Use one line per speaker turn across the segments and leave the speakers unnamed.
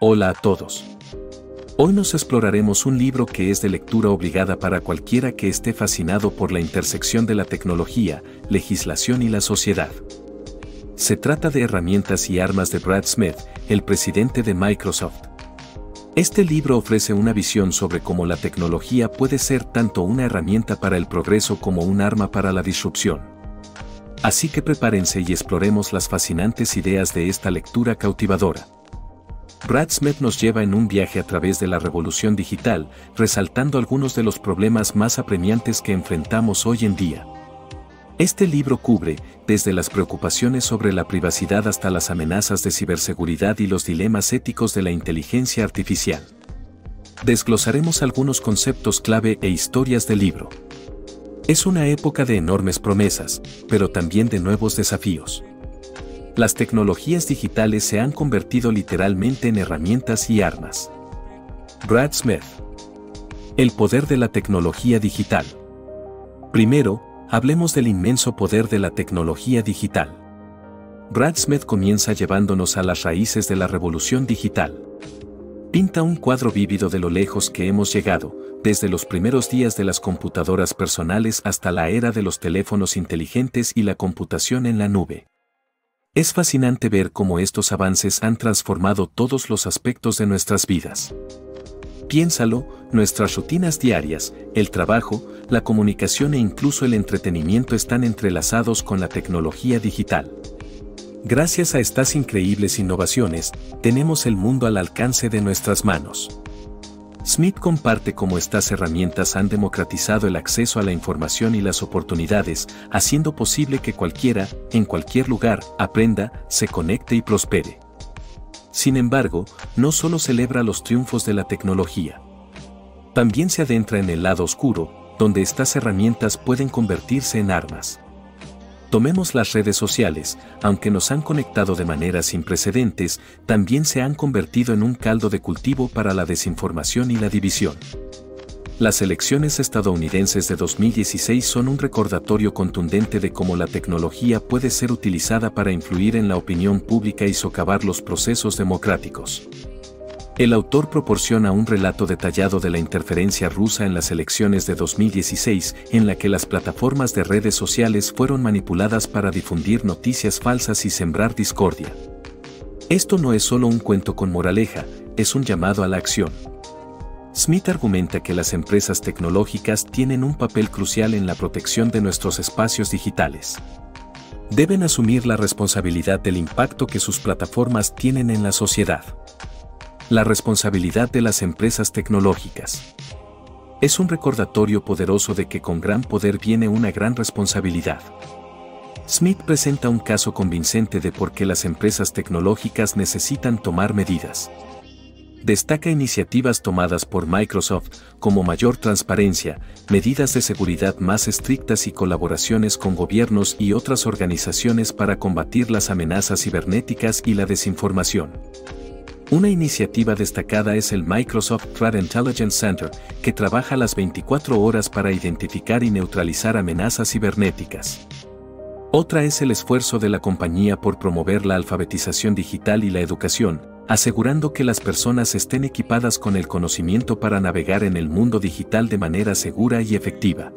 Hola a todos. Hoy nos exploraremos un libro que es de lectura obligada para cualquiera que esté fascinado por la intersección de la tecnología, legislación y la sociedad. Se trata de Herramientas y Armas de Brad Smith, el presidente de Microsoft. Este libro ofrece una visión sobre cómo la tecnología puede ser tanto una herramienta para el progreso como un arma para la disrupción. Así que prepárense y exploremos las fascinantes ideas de esta lectura cautivadora. Brad Smith nos lleva en un viaje a través de la revolución digital, resaltando algunos de los problemas más apremiantes que enfrentamos hoy en día. Este libro cubre, desde las preocupaciones sobre la privacidad hasta las amenazas de ciberseguridad y los dilemas éticos de la inteligencia artificial. Desglosaremos algunos conceptos clave e historias del libro. Es una época de enormes promesas, pero también de nuevos desafíos. Las tecnologías digitales se han convertido literalmente en herramientas y armas. Brad Smith. El poder de la tecnología digital. Primero, hablemos del inmenso poder de la tecnología digital. Brad Smith comienza llevándonos a las raíces de la revolución digital. Pinta un cuadro vívido de lo lejos que hemos llegado, desde los primeros días de las computadoras personales hasta la era de los teléfonos inteligentes y la computación en la nube. Es fascinante ver cómo estos avances han transformado todos los aspectos de nuestras vidas. Piénsalo, nuestras rutinas diarias, el trabajo, la comunicación e incluso el entretenimiento están entrelazados con la tecnología digital. Gracias a estas increíbles innovaciones, tenemos el mundo al alcance de nuestras manos. Smith comparte cómo estas herramientas han democratizado el acceso a la información y las oportunidades, haciendo posible que cualquiera, en cualquier lugar, aprenda, se conecte y prospere. Sin embargo, no solo celebra los triunfos de la tecnología. También se adentra en el lado oscuro, donde estas herramientas pueden convertirse en armas. Tomemos las redes sociales, aunque nos han conectado de manera sin precedentes, también se han convertido en un caldo de cultivo para la desinformación y la división. Las elecciones estadounidenses de 2016 son un recordatorio contundente de cómo la tecnología puede ser utilizada para influir en la opinión pública y socavar los procesos democráticos. El autor proporciona un relato detallado de la interferencia rusa en las elecciones de 2016, en la que las plataformas de redes sociales fueron manipuladas para difundir noticias falsas y sembrar discordia. Esto no es solo un cuento con moraleja, es un llamado a la acción. Smith argumenta que las empresas tecnológicas tienen un papel crucial en la protección de nuestros espacios digitales. Deben asumir la responsabilidad del impacto que sus plataformas tienen en la sociedad. La responsabilidad de las empresas tecnológicas. Es un recordatorio poderoso de que con gran poder viene una gran responsabilidad. Smith presenta un caso convincente de por qué las empresas tecnológicas necesitan tomar medidas destaca iniciativas tomadas por Microsoft, como mayor transparencia, medidas de seguridad más estrictas y colaboraciones con gobiernos y otras organizaciones para combatir las amenazas cibernéticas y la desinformación. Una iniciativa destacada es el Microsoft Threat Intelligence Center, que trabaja las 24 horas para identificar y neutralizar amenazas cibernéticas. Otra es el esfuerzo de la compañía por promover la alfabetización digital y la educación, asegurando que las personas estén equipadas con el conocimiento para navegar en el mundo digital de manera segura y efectiva.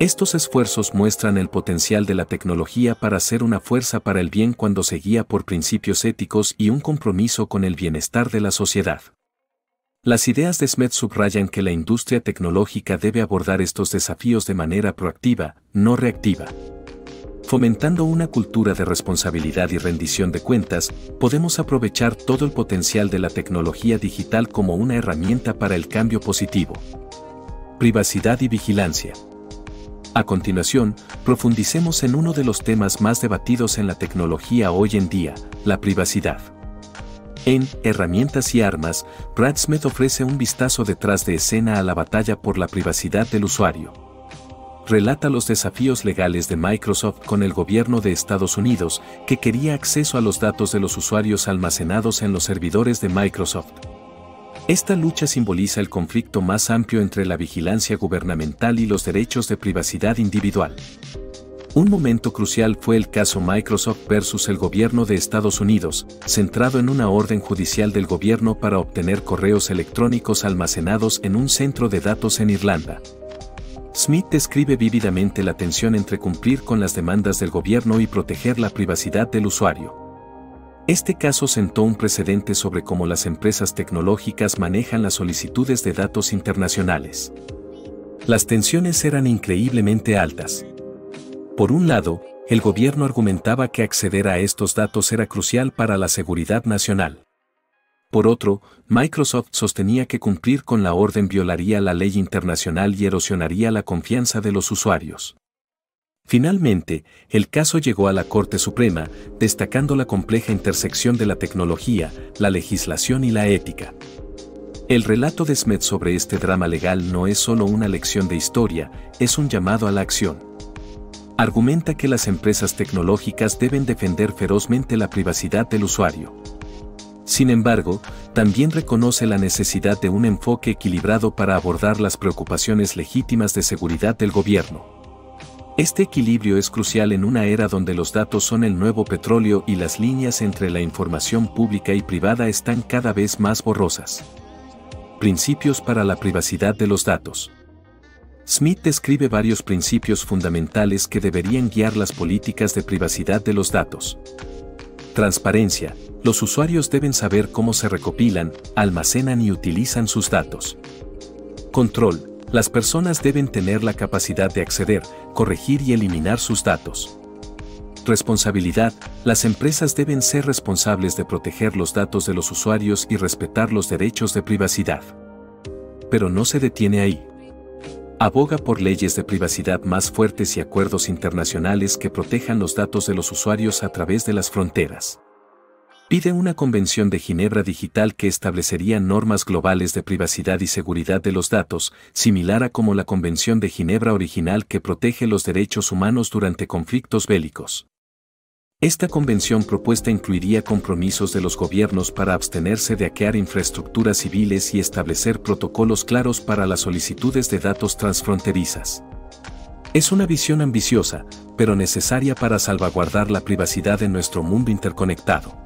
Estos esfuerzos muestran el potencial de la tecnología para ser una fuerza para el bien cuando se guía por principios éticos y un compromiso con el bienestar de la sociedad. Las ideas de Smith subrayan que la industria tecnológica debe abordar estos desafíos de manera proactiva, no reactiva. Fomentando una cultura de responsabilidad y rendición de cuentas, podemos aprovechar todo el potencial de la tecnología digital como una herramienta para el cambio positivo. Privacidad y vigilancia. A continuación, profundicemos en uno de los temas más debatidos en la tecnología hoy en día, la privacidad. En Herramientas y Armas, Brad Smith ofrece un vistazo detrás de escena a la batalla por la privacidad del usuario relata los desafíos legales de Microsoft con el gobierno de Estados Unidos, que quería acceso a los datos de los usuarios almacenados en los servidores de Microsoft. Esta lucha simboliza el conflicto más amplio entre la vigilancia gubernamental y los derechos de privacidad individual. Un momento crucial fue el caso Microsoft versus el gobierno de Estados Unidos, centrado en una orden judicial del gobierno para obtener correos electrónicos almacenados en un centro de datos en Irlanda. Smith describe vívidamente la tensión entre cumplir con las demandas del gobierno y proteger la privacidad del usuario. Este caso sentó un precedente sobre cómo las empresas tecnológicas manejan las solicitudes de datos internacionales. Las tensiones eran increíblemente altas. Por un lado, el gobierno argumentaba que acceder a estos datos era crucial para la seguridad nacional. Por otro, Microsoft sostenía que cumplir con la orden violaría la ley internacional y erosionaría la confianza de los usuarios. Finalmente, el caso llegó a la Corte Suprema, destacando la compleja intersección de la tecnología, la legislación y la ética. El relato de Smith sobre este drama legal no es solo una lección de historia, es un llamado a la acción argumenta que las empresas tecnológicas deben defender ferozmente la privacidad del usuario. Sin embargo, también reconoce la necesidad de un enfoque equilibrado para abordar las preocupaciones legítimas de seguridad del gobierno. Este equilibrio es crucial en una era donde los datos son el nuevo petróleo y las líneas entre la información pública y privada están cada vez más borrosas. Principios para la privacidad de los datos. Smith describe varios principios fundamentales que deberían guiar las políticas de privacidad de los datos. Transparencia. Los usuarios deben saber cómo se recopilan, almacenan y utilizan sus datos. Control. Las personas deben tener la capacidad de acceder, corregir y eliminar sus datos. Responsabilidad. Las empresas deben ser responsables de proteger los datos de los usuarios y respetar los derechos de privacidad. Pero no se detiene ahí aboga por leyes de privacidad más fuertes y acuerdos internacionales que protejan los datos de los usuarios a través de las fronteras. Pide una convención de Ginebra digital que establecería normas globales de privacidad y seguridad de los datos, similar a como la Convención de Ginebra original que protege los derechos humanos durante conflictos bélicos. Esta convención propuesta incluiría compromisos de los gobiernos para abstenerse de hackear infraestructuras civiles y establecer protocolos claros para las solicitudes de datos transfronterizas. Es una visión ambiciosa, pero necesaria para salvaguardar la privacidad en nuestro mundo interconectado.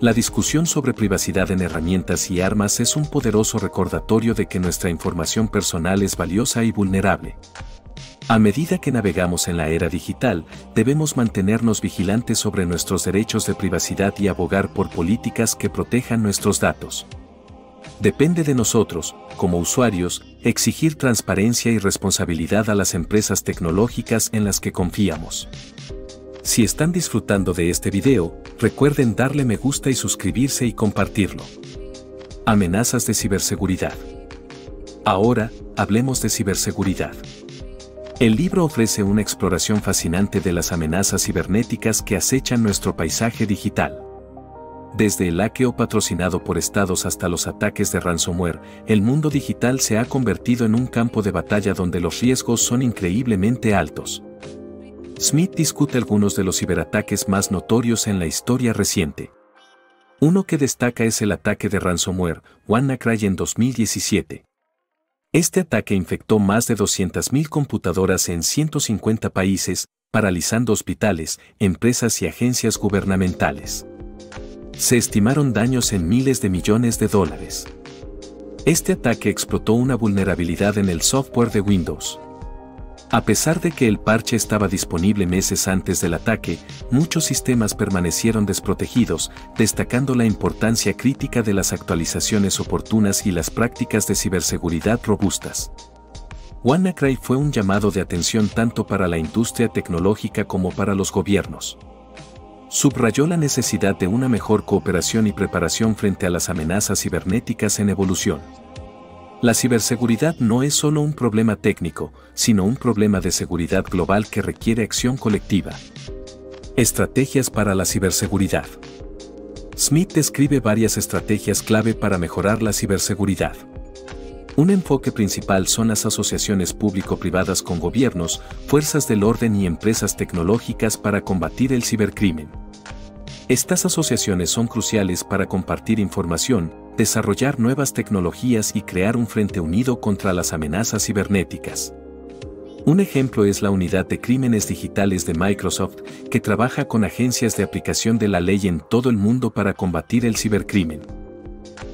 La discusión sobre privacidad en herramientas y armas es un poderoso recordatorio de que nuestra información personal es valiosa y vulnerable. A medida que navegamos en la era digital, debemos mantenernos vigilantes sobre nuestros derechos de privacidad y abogar por políticas que protejan nuestros datos. Depende de nosotros, como usuarios, exigir transparencia y responsabilidad a las empresas tecnológicas en las que confiamos. Si están disfrutando de este video, recuerden darle me gusta y suscribirse y compartirlo. Amenazas de ciberseguridad. Ahora, hablemos de ciberseguridad. El libro ofrece una exploración fascinante de las amenazas cibernéticas que acechan nuestro paisaje digital. Desde el hackeo patrocinado por estados hasta los ataques de ransomware, el mundo digital se ha convertido en un campo de batalla donde los riesgos son increíblemente altos. Smith discute algunos de los ciberataques más notorios en la historia reciente. Uno que destaca es el ataque de ransomware, WannaCry en 2017. Este ataque infectó más de 200.000 computadoras en 150 países, paralizando hospitales, empresas y agencias gubernamentales. Se estimaron daños en miles de millones de dólares. Este ataque explotó una vulnerabilidad en el software de Windows. A pesar de que el parche estaba disponible meses antes del ataque, muchos sistemas permanecieron desprotegidos, destacando la importancia crítica de las actualizaciones oportunas y las prácticas de ciberseguridad robustas. WannaCry fue un llamado de atención tanto para la industria tecnológica como para los gobiernos. Subrayó la necesidad de una mejor cooperación y preparación frente a las amenazas cibernéticas en evolución. La ciberseguridad no es solo un problema técnico, sino un problema de seguridad global que requiere acción colectiva. Estrategias para la ciberseguridad. Smith describe varias estrategias clave para mejorar la ciberseguridad. Un enfoque principal son las asociaciones público-privadas con gobiernos, fuerzas del orden y empresas tecnológicas para combatir el cibercrimen. Estas asociaciones son cruciales para compartir información, desarrollar nuevas tecnologías y crear un frente unido contra las amenazas cibernéticas. Un ejemplo es la Unidad de Crímenes Digitales de Microsoft, que trabaja con agencias de aplicación de la ley en todo el mundo para combatir el cibercrimen.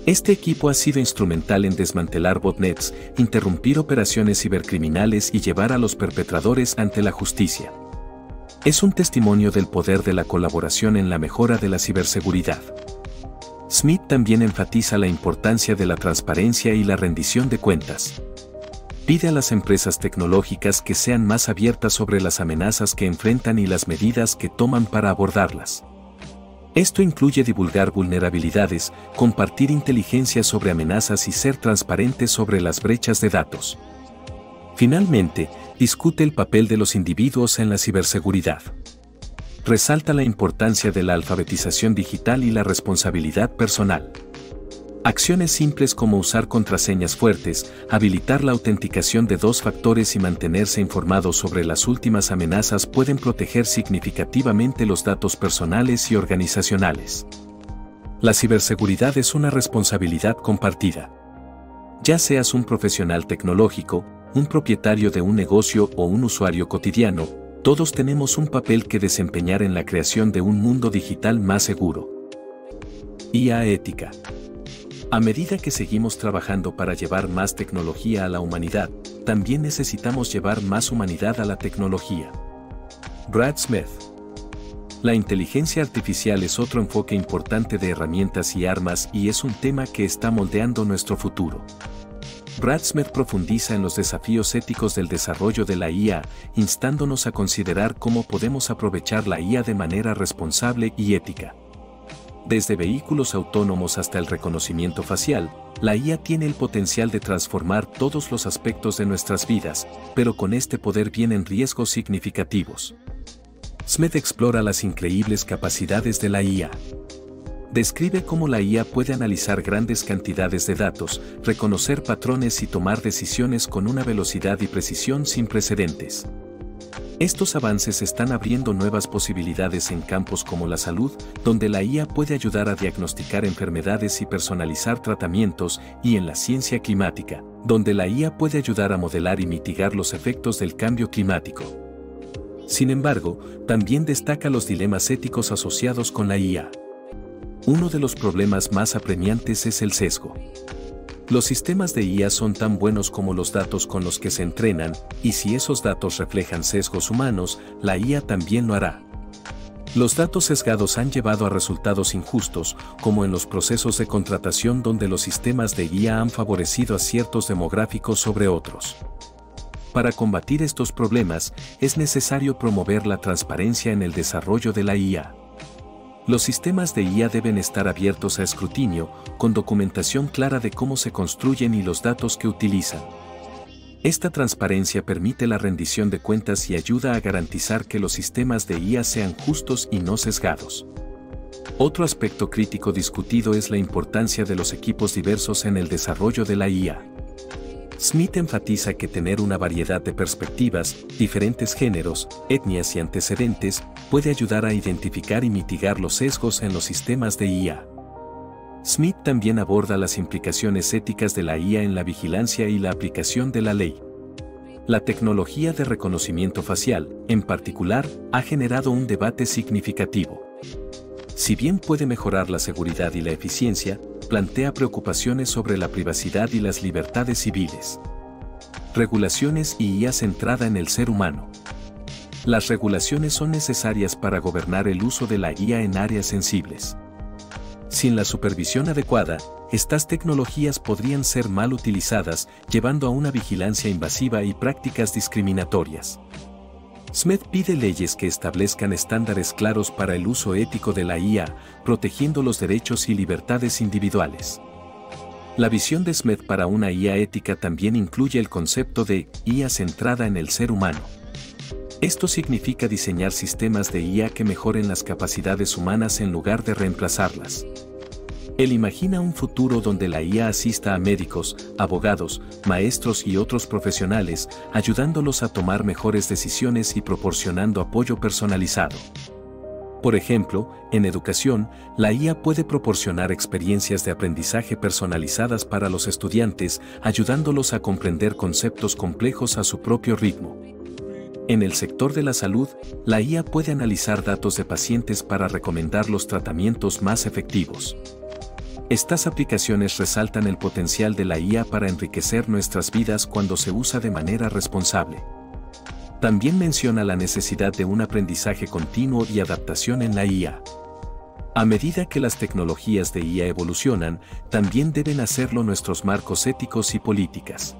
Este equipo ha sido instrumental en desmantelar botnets, interrumpir operaciones cibercriminales y llevar a los perpetradores ante la justicia. Es un testimonio del poder de la colaboración en la mejora de la ciberseguridad. Smith también enfatiza la importancia de la transparencia y la rendición de cuentas pide a las empresas tecnológicas que sean más abiertas sobre las amenazas que enfrentan y las medidas que toman para abordarlas. Esto incluye divulgar vulnerabilidades, compartir inteligencia sobre amenazas y ser transparentes sobre las brechas de datos. Finalmente, discute el papel de los individuos en la ciberseguridad. Resalta la importancia de la alfabetización digital y la responsabilidad personal. Acciones simples como usar contraseñas fuertes, habilitar la autenticación de dos factores y mantenerse informado sobre las últimas amenazas pueden proteger significativamente los datos personales y organizacionales. La ciberseguridad es una responsabilidad compartida. Ya seas un profesional tecnológico, un propietario de un negocio o un usuario cotidiano, todos tenemos un papel que desempeñar en la creación de un mundo digital más seguro. IA ética. A medida que seguimos trabajando para llevar más tecnología a la humanidad, también necesitamos llevar más humanidad a la tecnología. Brad Smith La inteligencia artificial es otro enfoque importante de herramientas y armas y es un tema que está moldeando nuestro futuro. Brad Smith profundiza en los desafíos éticos del desarrollo de la IA, instándonos a considerar cómo podemos aprovechar la IA de manera responsable y ética. Desde vehículos autónomos hasta el reconocimiento facial, la IA tiene el potencial de transformar todos los aspectos de nuestras vidas, pero con este poder vienen riesgos significativos. Smith explora las increíbles capacidades de la IA. Describe cómo la IA puede analizar grandes cantidades de datos, reconocer patrones y tomar decisiones con una velocidad y precisión sin precedentes. Estos avances están abriendo nuevas posibilidades en campos como la salud, donde la IA puede ayudar a diagnosticar enfermedades y personalizar tratamientos, y en la ciencia climática, donde la IA puede ayudar a modelar y mitigar los efectos del cambio climático. Sin embargo, también destaca los dilemas éticos asociados con la IA. Uno de los problemas más apremiantes es el sesgo. Los sistemas de IA son tan buenos como los datos con los que se entrenan, y si esos datos reflejan sesgos humanos, la IA también lo hará. Los datos sesgados han llevado a resultados injustos, como en los procesos de contratación donde los sistemas de IA han favorecido a ciertos demográficos sobre otros. Para combatir estos problemas, es necesario promover la transparencia en el desarrollo de la IA. Los sistemas de IA deben estar abiertos a escrutinio, con documentación clara de cómo se construyen y los datos que utilizan. Esta transparencia permite la rendición de cuentas y ayuda a garantizar que los sistemas de IA sean justos y no sesgados. Otro aspecto crítico discutido es la importancia de los equipos diversos en el desarrollo de la IA. Smith enfatiza que tener una variedad de perspectivas, diferentes géneros, etnias y antecedentes puede ayudar a identificar y mitigar los sesgos en los sistemas de IA. Smith también aborda las implicaciones éticas de la IA en la vigilancia y la aplicación de la ley. La tecnología de reconocimiento facial, en particular, ha generado un debate significativo. Si bien puede mejorar la seguridad y la eficiencia, plantea preocupaciones sobre la privacidad y las libertades civiles. Regulaciones y IA centrada en el ser humano. Las regulaciones son necesarias para gobernar el uso de la IA en áreas sensibles. Sin la supervisión adecuada, estas tecnologías podrían ser mal utilizadas, llevando a una vigilancia invasiva y prácticas discriminatorias. Smith pide leyes que establezcan estándares claros para el uso ético de la IA, protegiendo los derechos y libertades individuales. La visión de Smith para una IA ética también incluye el concepto de IA centrada en el ser humano. Esto significa diseñar sistemas de IA que mejoren las capacidades humanas en lugar de reemplazarlas. Él imagina un futuro donde la IA asista a médicos, abogados, maestros y otros profesionales, ayudándolos a tomar mejores decisiones y proporcionando apoyo personalizado. Por ejemplo, en educación, la IA puede proporcionar experiencias de aprendizaje personalizadas para los estudiantes, ayudándolos a comprender conceptos complejos a su propio ritmo. En el sector de la salud, la IA puede analizar datos de pacientes para recomendar los tratamientos más efectivos. Estas aplicaciones resaltan el potencial de la IA para enriquecer nuestras vidas cuando se usa de manera responsable. También menciona la necesidad de un aprendizaje continuo y adaptación en la IA. A medida que las tecnologías de IA evolucionan, también deben hacerlo nuestros marcos éticos y políticas.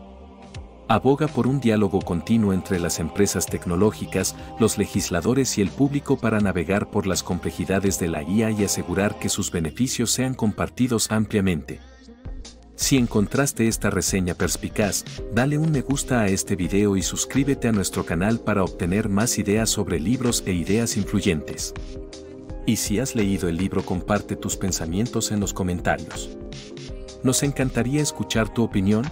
Aboga por un diálogo continuo entre las empresas tecnológicas, los legisladores y el público para navegar por las complejidades de la IA y asegurar que sus beneficios sean compartidos ampliamente. Si encontraste esta reseña perspicaz, dale un me gusta a este video y suscríbete a nuestro canal para obtener más ideas sobre libros e ideas influyentes. Y si has leído el libro comparte tus pensamientos en los comentarios. Nos encantaría escuchar tu opinión,